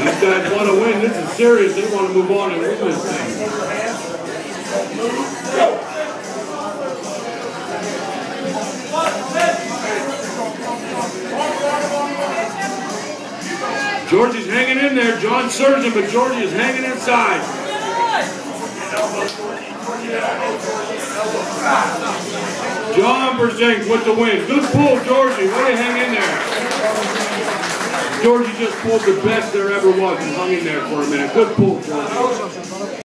These guys want to win. This is serious. They want to move on and win this thing. Georgi's hanging in there. John Surgeon, but Georgi is hanging inside. John Brzenk with the win. Good pull, Georgi. Way to hang in there. Georgi just pulled the best there ever was and hung in there for a minute. Good pull, Georgi.